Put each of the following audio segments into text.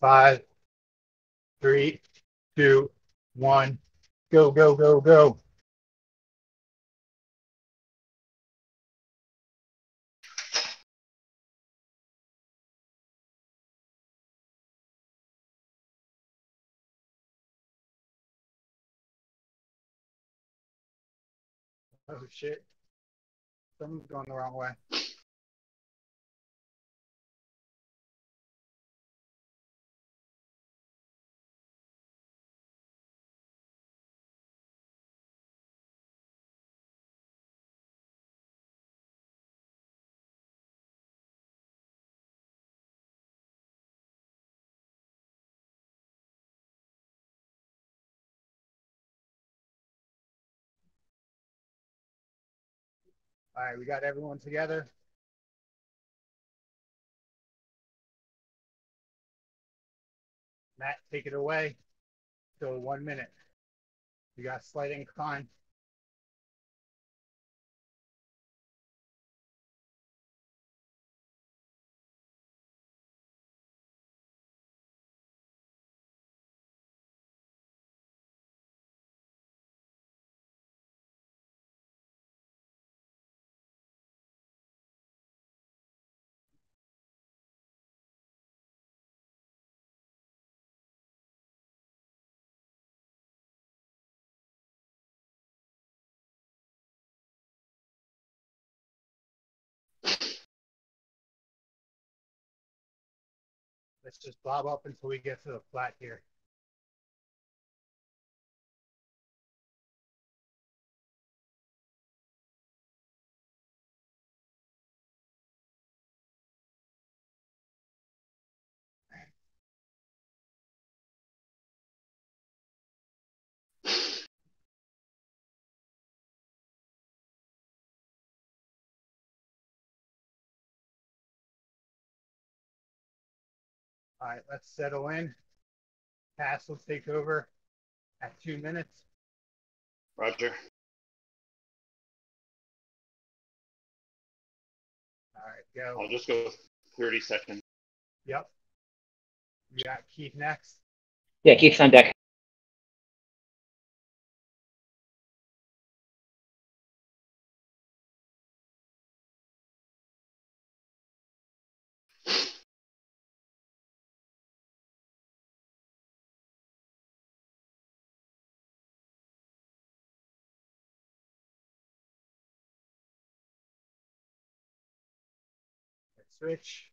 Five, three, two, one. Go, go, go, go. Oh shit. Someone's going the wrong way. All right, we got everyone together. Matt, take it away. So one minute. You got slight incline. Let's just bob up until we get to the flat here. All right, let's settle in. Cass will take over at two minutes. Roger. All right, go. I'll just go 30 seconds. Yep. You got Keith next. Yeah, Keith's on deck. Switch.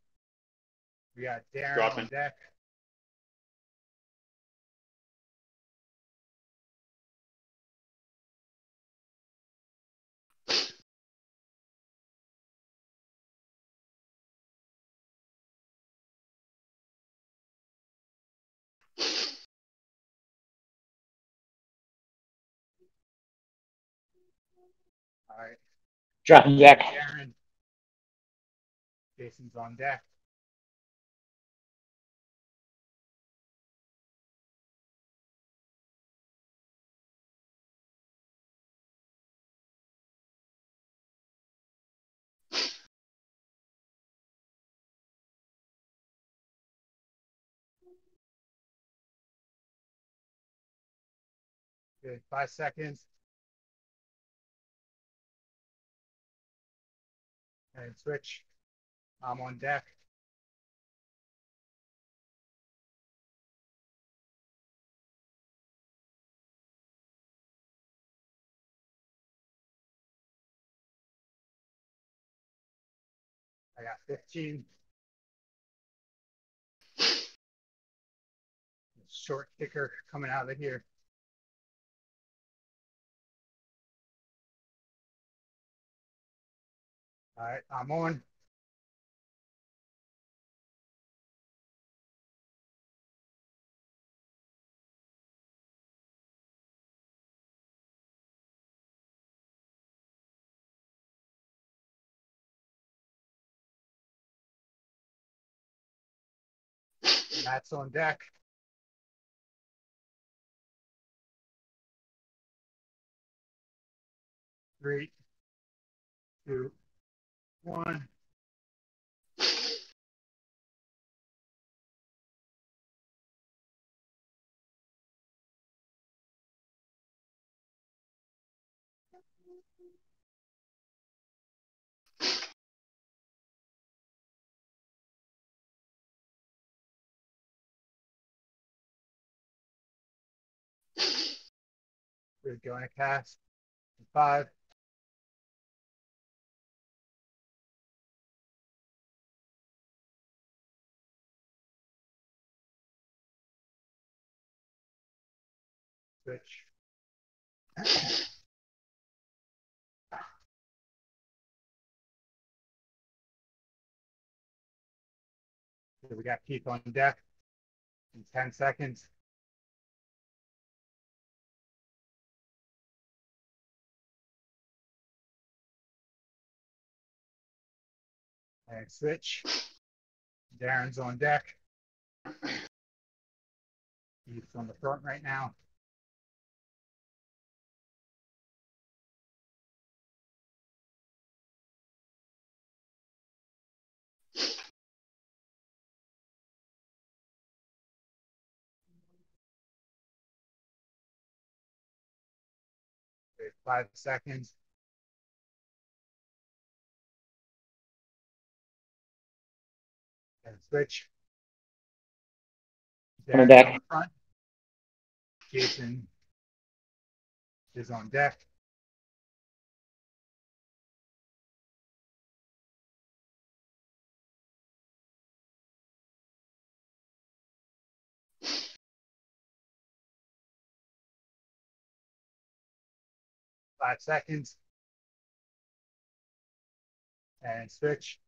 We got Darren Dropping. on deck. All right, Dropping deck. Darren. Jason's on deck. Good, five seconds. And switch. I'm on deck. I got 15. Short kicker coming out of here. All right, I'm on. Matt's on deck. Three, two, one. Going to Cass. Five. Switch. We got Keith on deck in 10 seconds. And switch. Darren's on deck. He's on the front right now. Five seconds. And switch. On Darren's deck. front. Jason is on deck. Five seconds. And switch.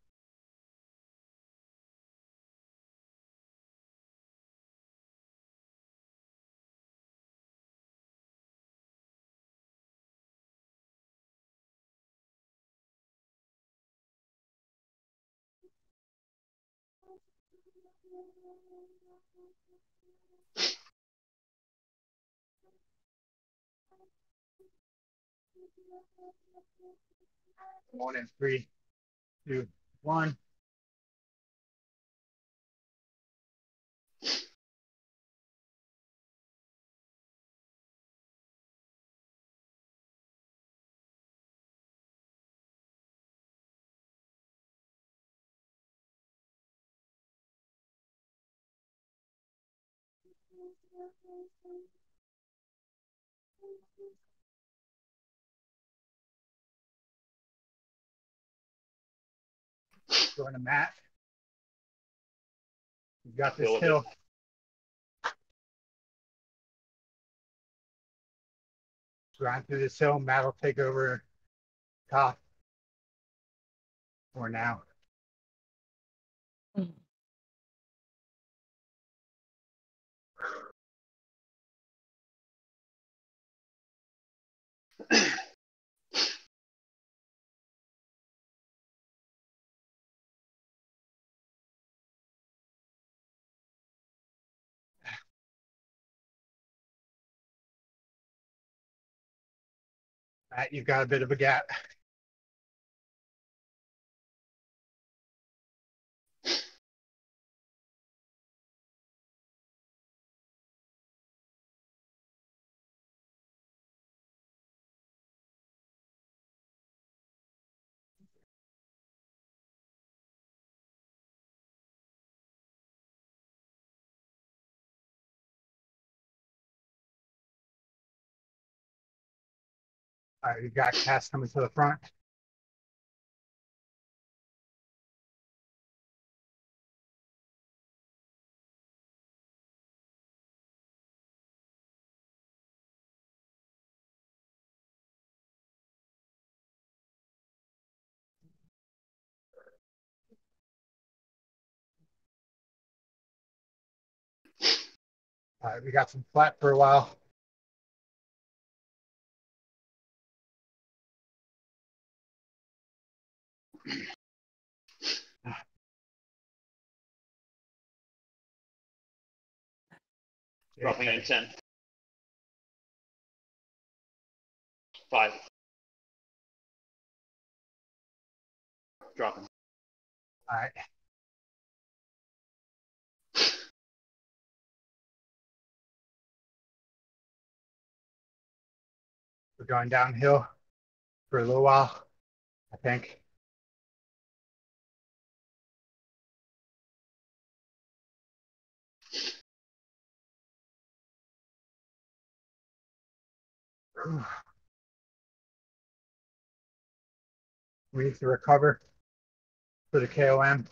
One in three, two, one. Going to Matt. You've got this hill. Grind through this hill. Matt will take over top for now. Matt, you've got a bit of a gap. All right, we've got Cass coming to the front. All right, we got some flat for a while. Dropping in ten. Five. Dropping. All right. We're going downhill. for a little while, I think. We need to recover for the KOM.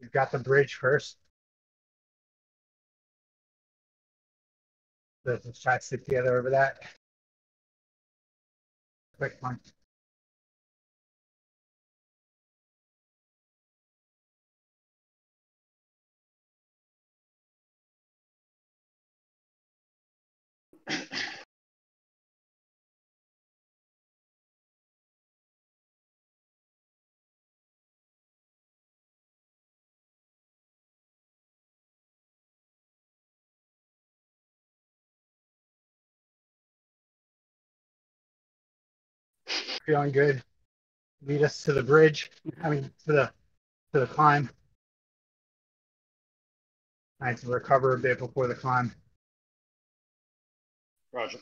We've got the bridge first. Let's try to stick together over that. Quick one. Feeling good. Lead us to the bridge. I mean, to the to the climb. I need to recover a bit before the climb. Roger.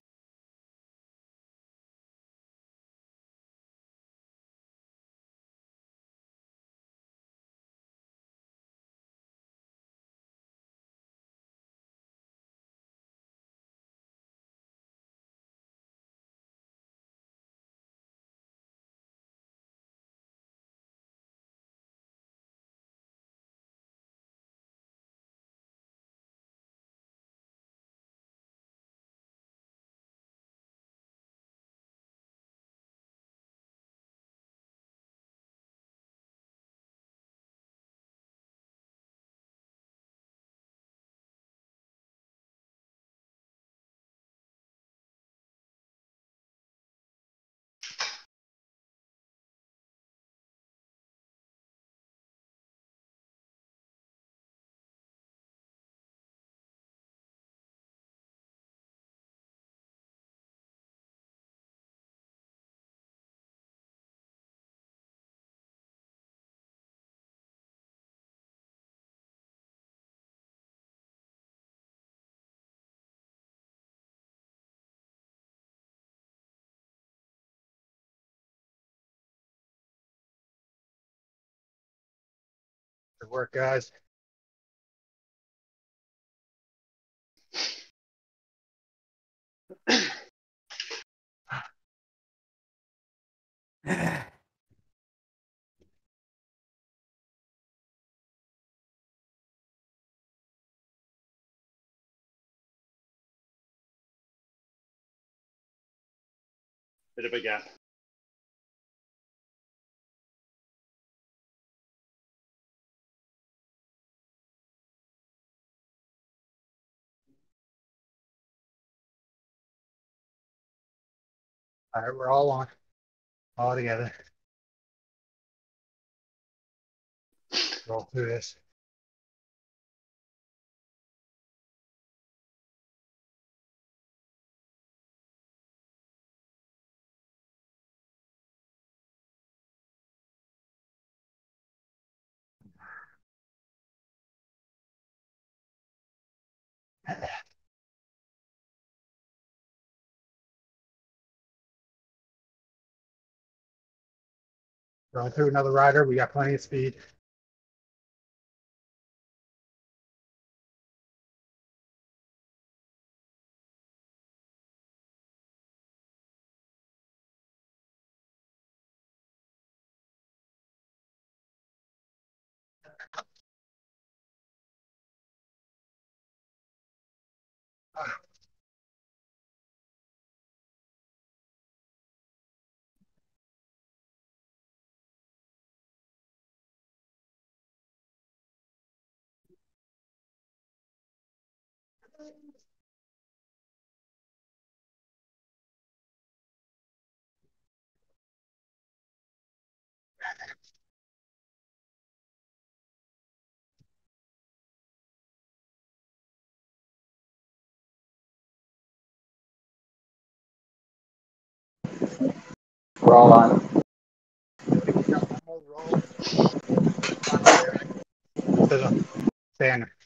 Good work, guys. Bit of a gap. All right, we're all on. All together. Roll through this. Going through another rider. We got plenty of speed. We're all on. Roll.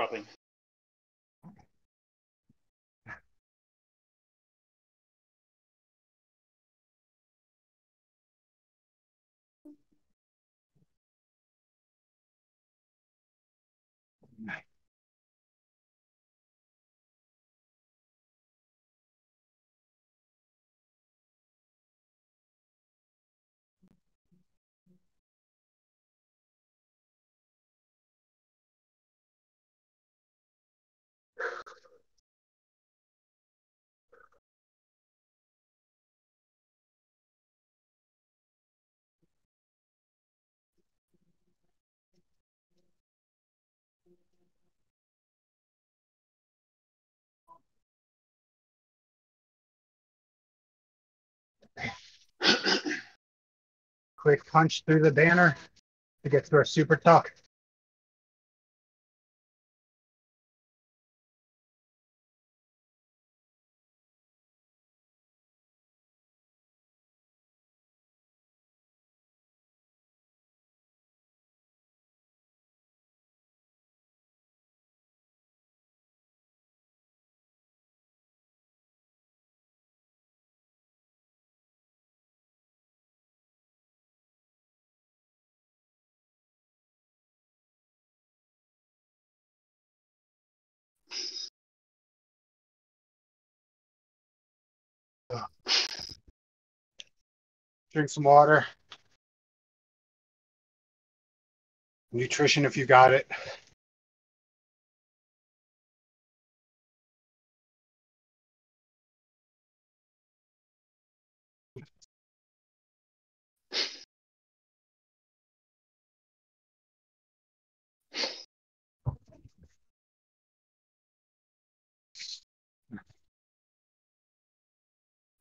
To the Quick punch through the banner to get to our super tuck. Drink some water. Nutrition if you got it.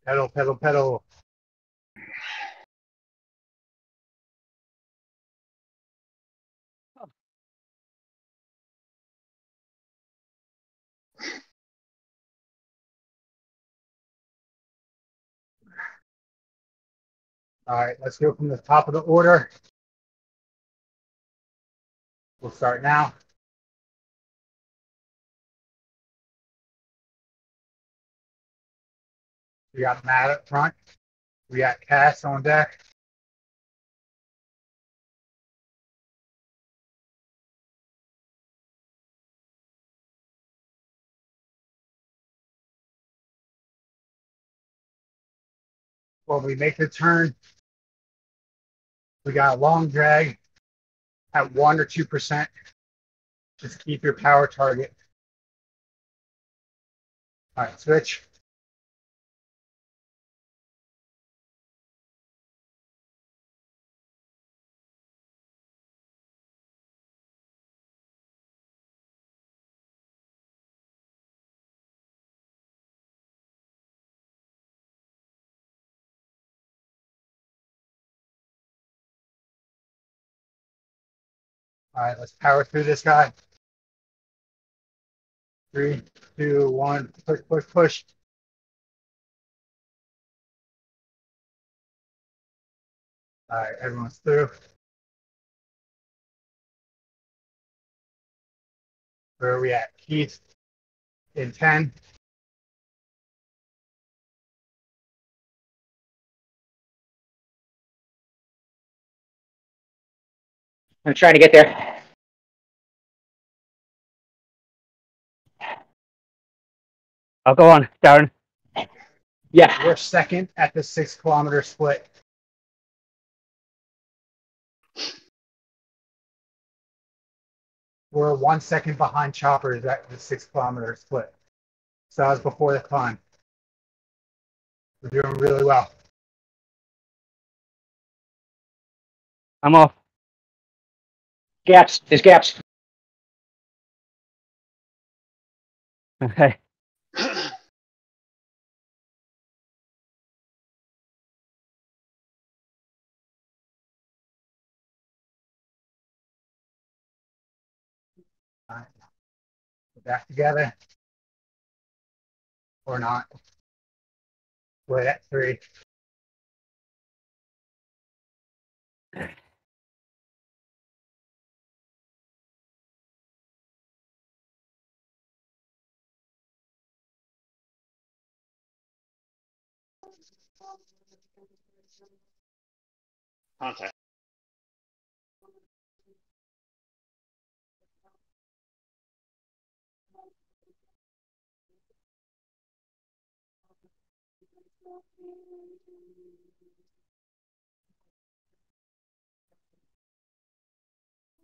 Pedal, pedal, pedal. All right, let's go from the top of the order. We'll start now. We got Matt up front. We got Cass on deck. When we make the turn, we got a long drag at one or two percent. Just keep your power target. All right, switch. All right, let's power through this guy. Three, two, one, push, push, push. All right, everyone's through. Where are we at? Keith in 10. I'm trying to get there. I'll go on, Darren. Yeah. We're second at the six kilometer split. We're one second behind choppers at the six kilometer split. So that was before the climb. We're doing really well. I'm off gaps. There's gaps. Okay. back together or not. We're at three. Contact.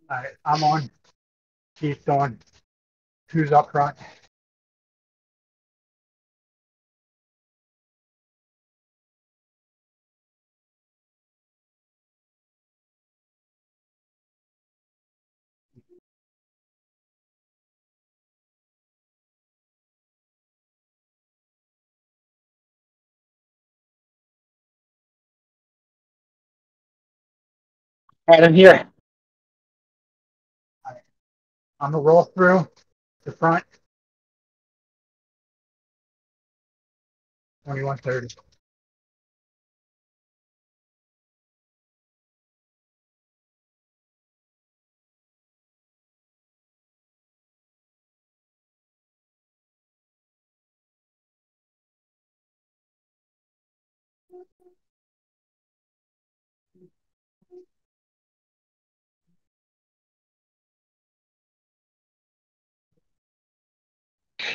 All right, I'm on. Keith's on. Who's up front? All right, I'm here. Right. On the roll through the front. 2130.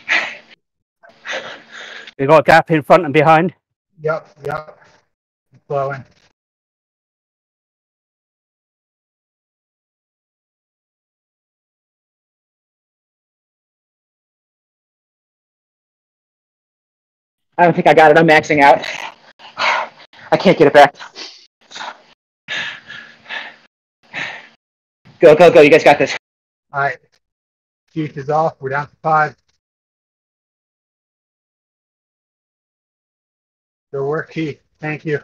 They got a gap in front and behind. Yep, yep. Blowing. I don't think I got it. I'm maxing out. I can't get it back. Go, go, go. You guys got this. All right. Juice is off. We're down to five. Good work, Keith. Thank you.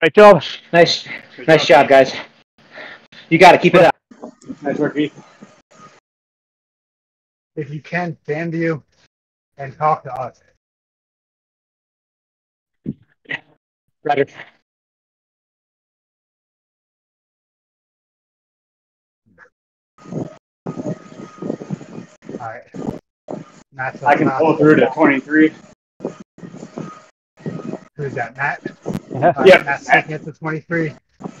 Great job. Nice, Good nice job, guys. You got to keep it up. Nice work, Keith. If you can, fan you and talk to us. Roger. All right. Matt's I can pull through to 23. Who's that, Matt? Yeah. All right, Yeah, Matt. taking it to 23.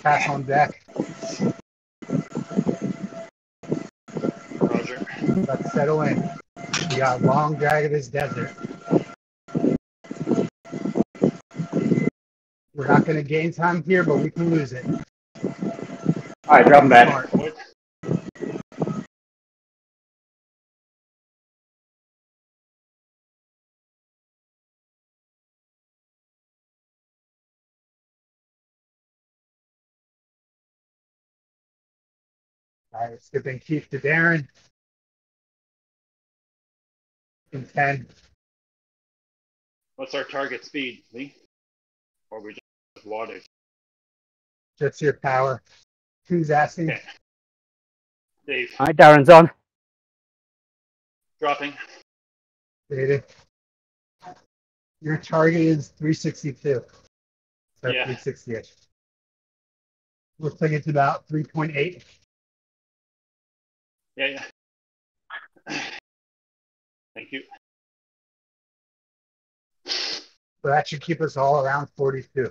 Pass on deck. Roger. Let's settle in. We got a long drag of this desert. We're not going to gain time here, but we can lose it. All right, drop him back. Smart. Right, skipping Keith to Darren. In 10. What's our target speed, Lee? Or we just water? Just your power. Who's asking? Okay. Dave, All right, Darren's on. dropping. David. Your target is 362. So Yeah. 368. Looks like it's about 3.8. Yeah, yeah. Thank you. So that should keep us all around 42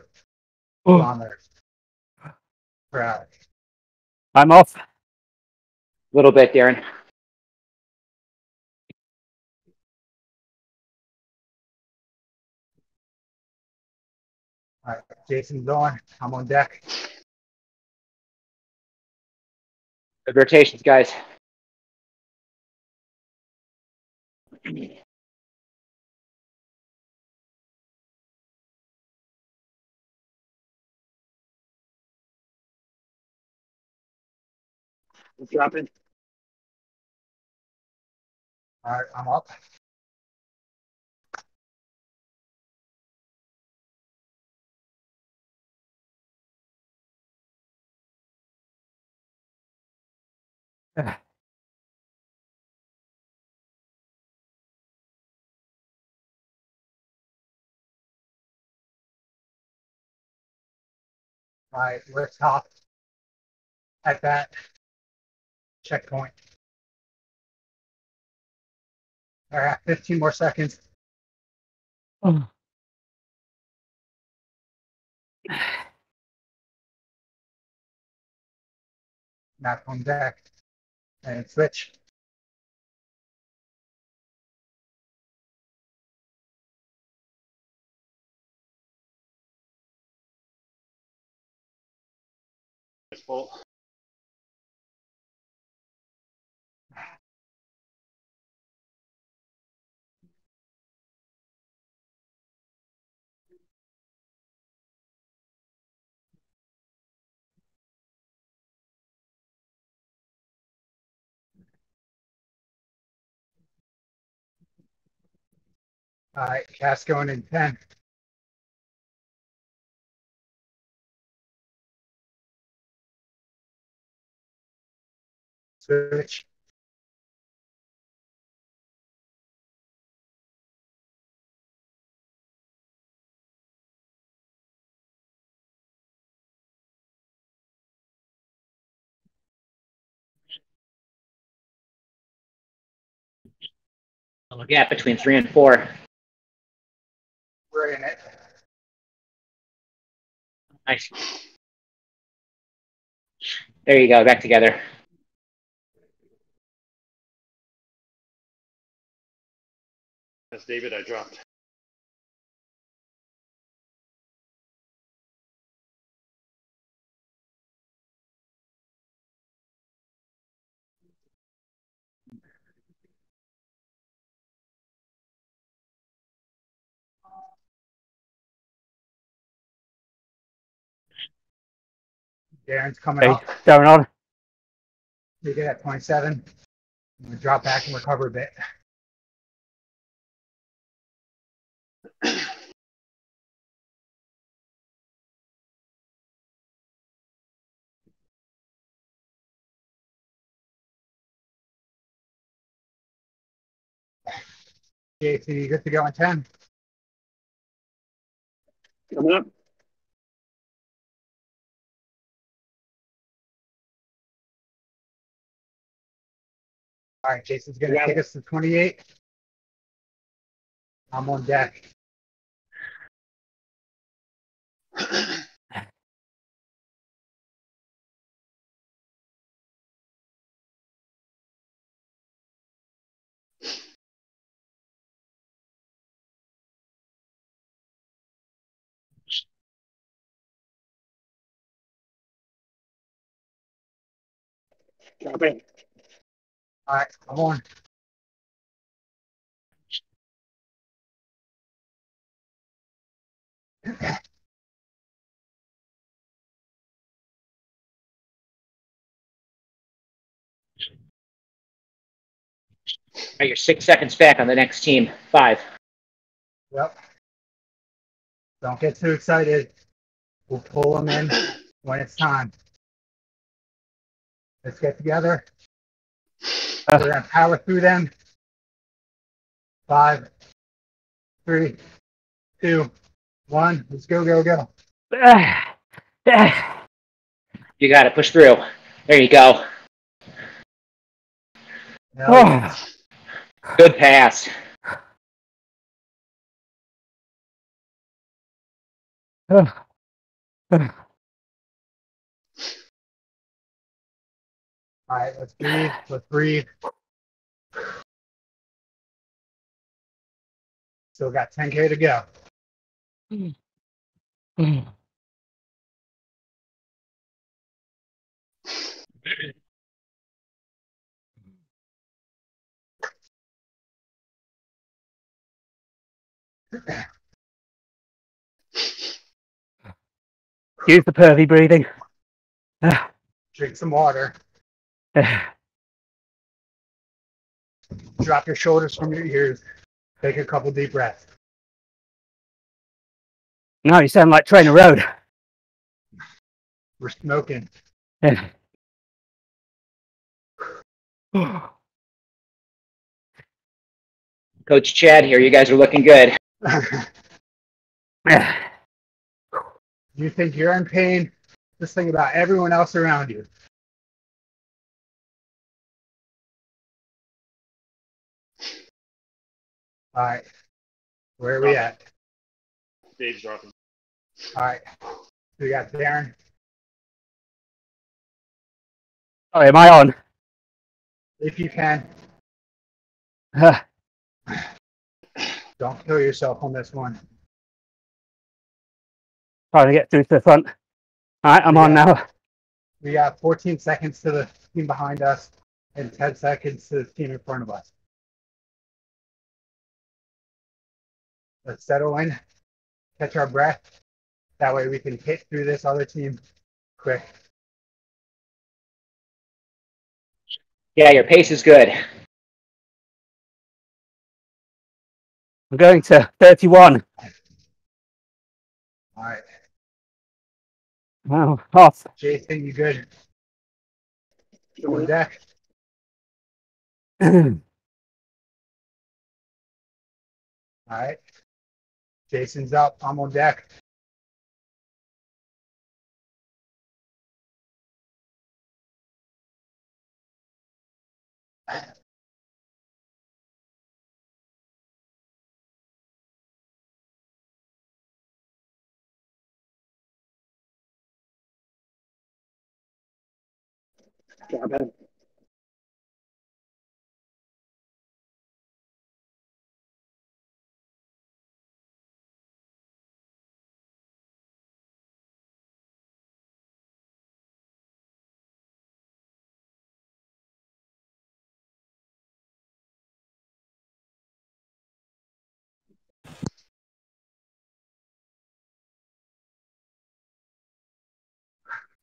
Oh, kilometers per hour. I'm off. A little bit, Darren. All right, Jason's on. I'm on deck. Good rotations, guys. Dropping. All right, I'm up. All right, we're top at that checkpoint. All right, 15 more seconds. Oh. Map on deck. And switch. Full. All right, Cass going in 10. Switch. Little gap between three and four. We're in it. Nice. There you go, back together. That's David. I dropped. Darren's coming Okay, up. Darren on. You get at 27. I'm gonna drop back and recover a bit. JC, you good to go in 10? Coming up. All right, Jason's gonna Yeah. take us to 28. I'm on deck. Dropping. All right, I'm on. All right, you're six seconds back on the next team. Five. Yep. Don't get too excited. We'll pull them in when it's time. Let's get together. Uh. We're gonna power through them. Five, three, two, one. Let's go, go, go. You got it. Push through. There you go. Hell. Oh, Good pass. oh, oh. All right, let's breathe. Let's breathe. Still got 10K to go. Mm. Use the pervy breathing. Drink some water. Drop your shoulders from your ears. Take a couple deep breaths. Now you sound like TrainerRoad. We're smoking. Yeah. Coach Chad here. You guys are looking good. You think you're in pain? Just think about everyone else around you. All right. Where are we at? Dave's dropping. All right. We got Darren. Oh, am I on? If you can, don't kill yourself on this one. trying to get through to the front. All right, I'm on now. We got 14 seconds to the team behind us and 10 seconds to the team in front of us. Let's settle in, catch our breath. That way we can hit through this other team quick. Yeah, your pace is good. I'm going to 31. All right. Wow, off. Jason, you good? On deck. All right. Jason's up. I'm on deck.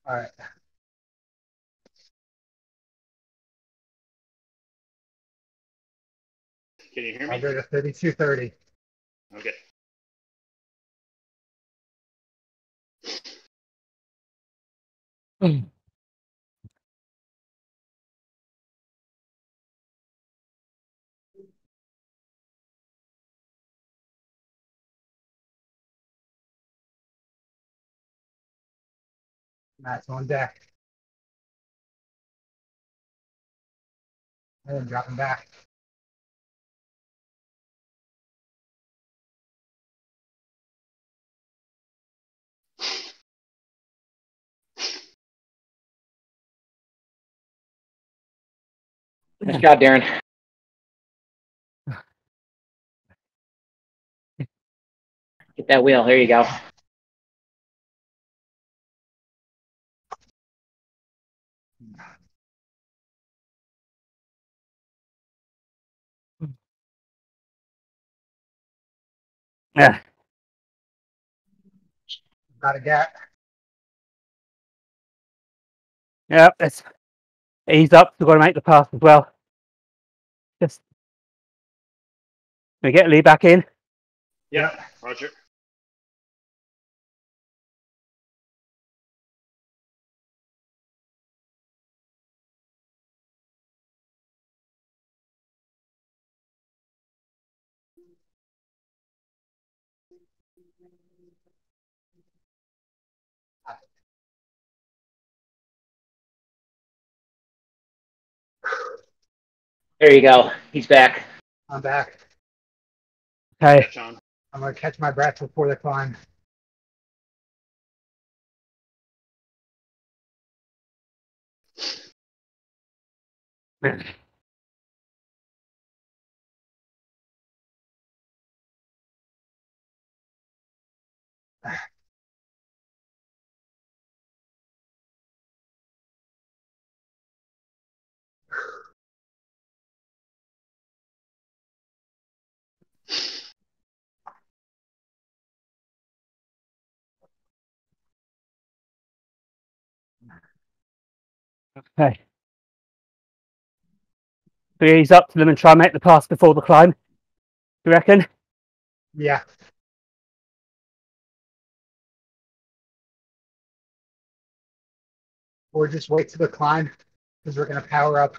All right. Can you hear me? I'll me? go to 3230. Okay. Hmm. Matt's on deck. And then dropping back. Nice job, Darren. Get that wheel. There you go. Yeah. Got a gap. Yeah, let's ease up. We've got to make the pass as well. Just we get Lee back in. Yeah. Roger. There you go. He's back. I'm back. Okay. Catch on. I'm gonna catch my breath before the climb. Okay. Ease up to them and try and make the pass before the climb. Do you reckon? Yeah. Or just wait to the climb because we're gonna power up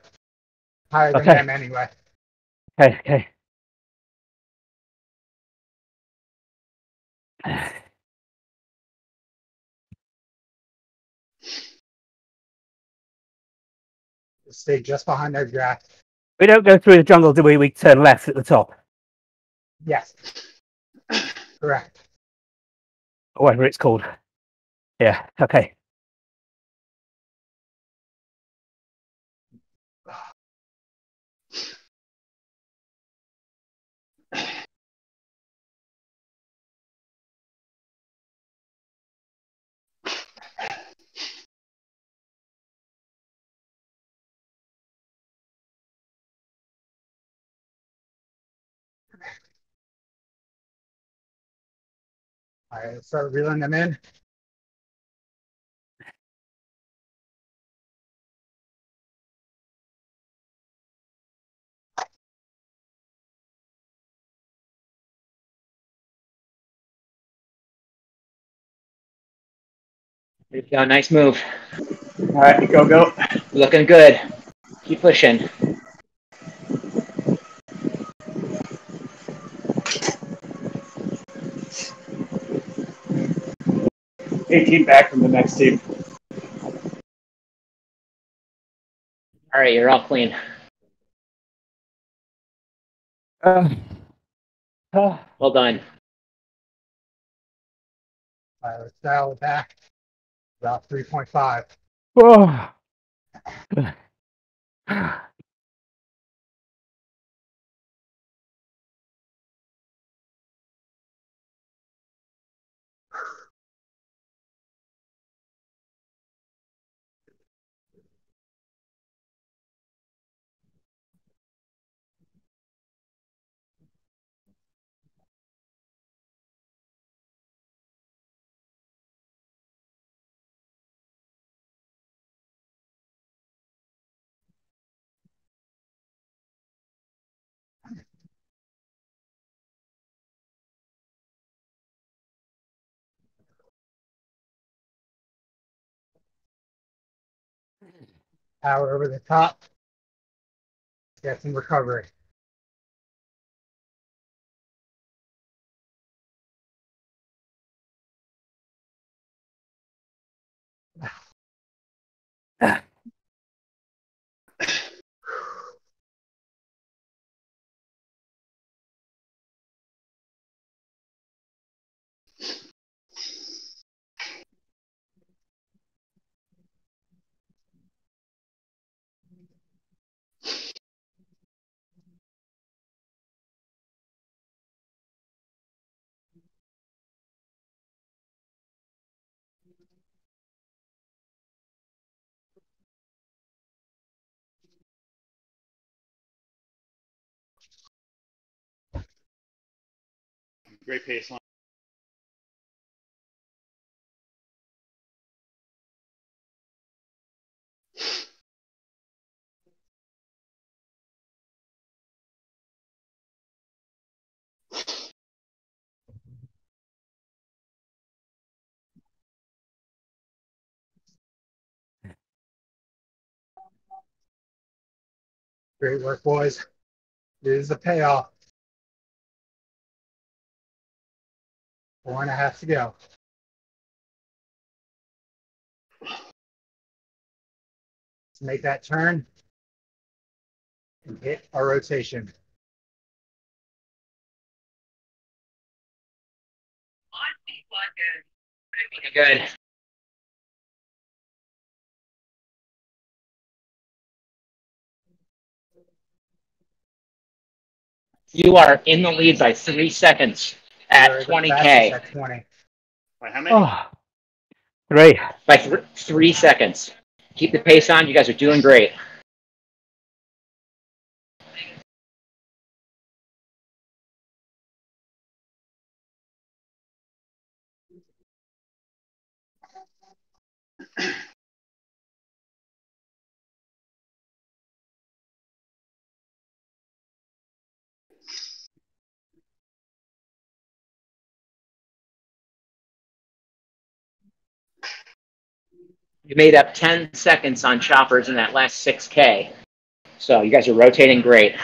higher than Okay. them anyway. Okay, okay. Stay just behind their draft. We don't go through the jungle, do we? We turn left at the top, Yes. Correct. or whatever it's called. Yeah. Okay. All right, let's start reeling them in. There you go. Nice move. All right, go, go. Looking good. Keep pushing. Eighteen back from the next team. All right, you're all clean. Uh, uh, Well done. All right, let's dial it back. About 3.5. oh. Power over the top. Get some recovery. Great pace line. Great work, boys. This is the payoff. Four and a half to go. Let's make that turn and hit our rotation. Good. You are in the lead by three seconds at 20K. At 20. Wait, how many? oh. Three. By th- three seconds. Keep the pace on. You guys are doing great. You made up 10 seconds on choppers in that last 6K. So you guys are rotating great.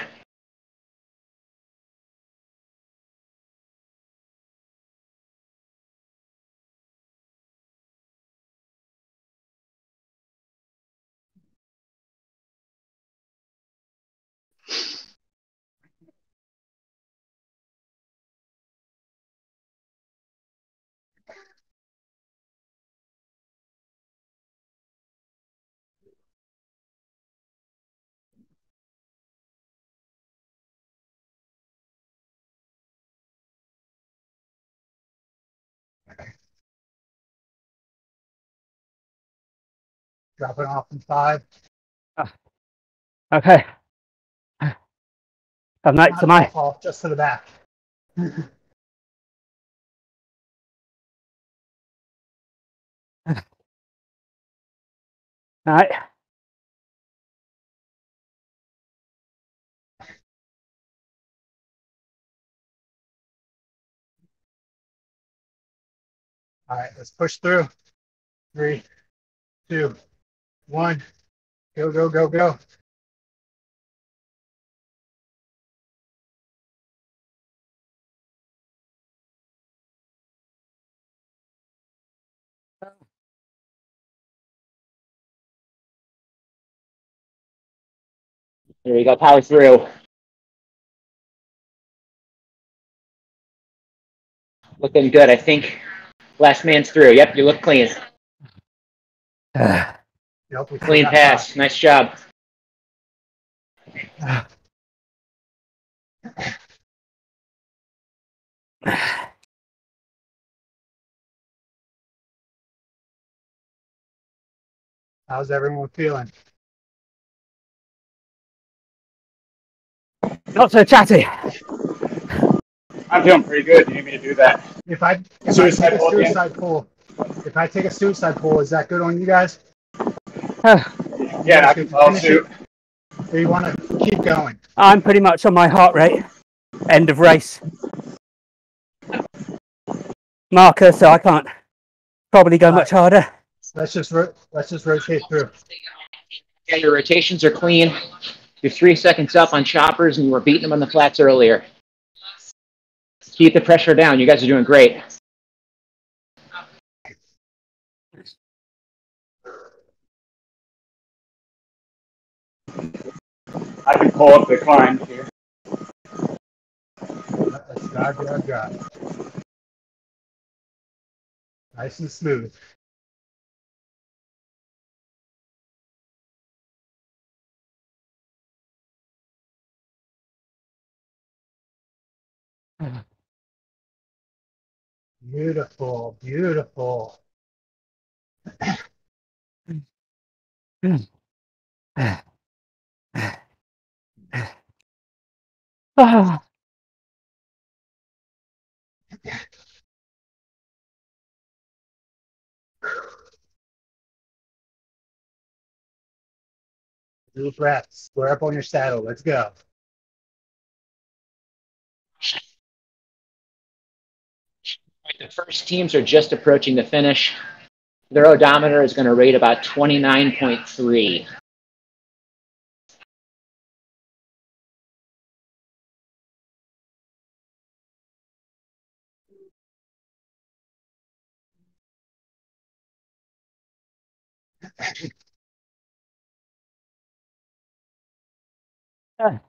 Dropping off in five. Ah. Okay. I'm next to Not my. off, off, just to the back. All right. All right, let's push through. Three, two, one. Go, go, go, go. There you go. Power through. Looking good. I think last man's through. Yep, you look clean. Ah. Yep, we Clean got pass. Nice job. How's everyone feeling? not so chatty. I'm feeling pretty good. You need me to do that? If I if Suicide I take a pull suicide pull, if I take a suicide pull, is that good on you guys? Yeah, I can follow suit. Or you want to keep going? I'm pretty much on my heart rate. End of race. Marker, so I can't probably go much harder. Let's just ro- let's just rotate through. Yeah, your rotations are clean. You're three seconds up on choppers, and you were beating them on the flats earlier. Keep the pressure down. You guys are doing great. I can pull up the climb here. Let's drive, drive, drive. Nice and smooth. Beautiful, beautiful. Ah, Deep breaths. Square up on your saddle. Let's go. The first teams are just approaching the finish. Their odometer is going to rate about 29.3. All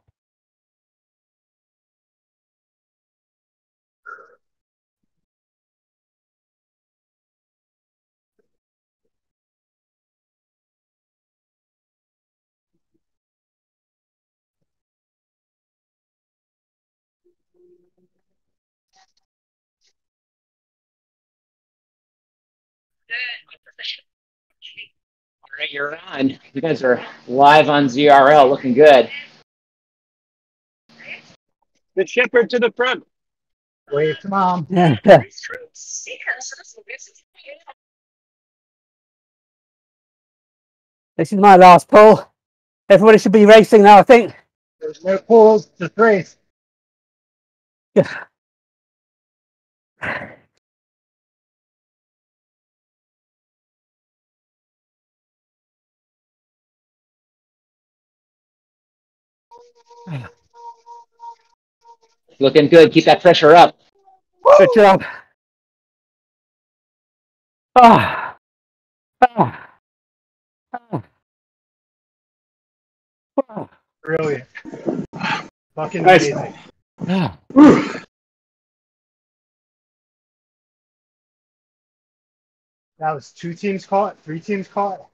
right, you're on. You guys are live on ZRL, looking good. The shepherd to the front. Wave to mom. This is my last pull. Everybody should be racing now, I think. There's no pulls, just race. Looking good. Keep that pressure up. Good job. Ah. Ah. Ah. Ah. Brilliant. Fucking Nice. amazing. Ah. That was two teams caught, three teams caught.